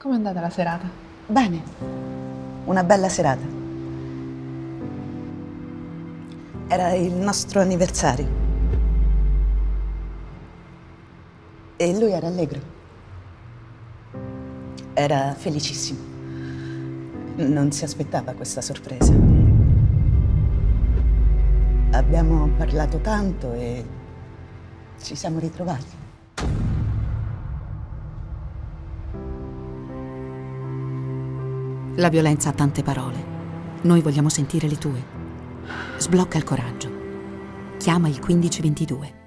Com'è andata la serata? Bene, una bella serata. Era il nostro anniversario. E lui era allegro. Era felicissimo. Non si aspettava questa sorpresa. Abbiamo parlato tanto e ci siamo ritrovati. La violenza ha tante parole. Noi vogliamo sentire le tue. Sblocca il coraggio. Chiama il 1522.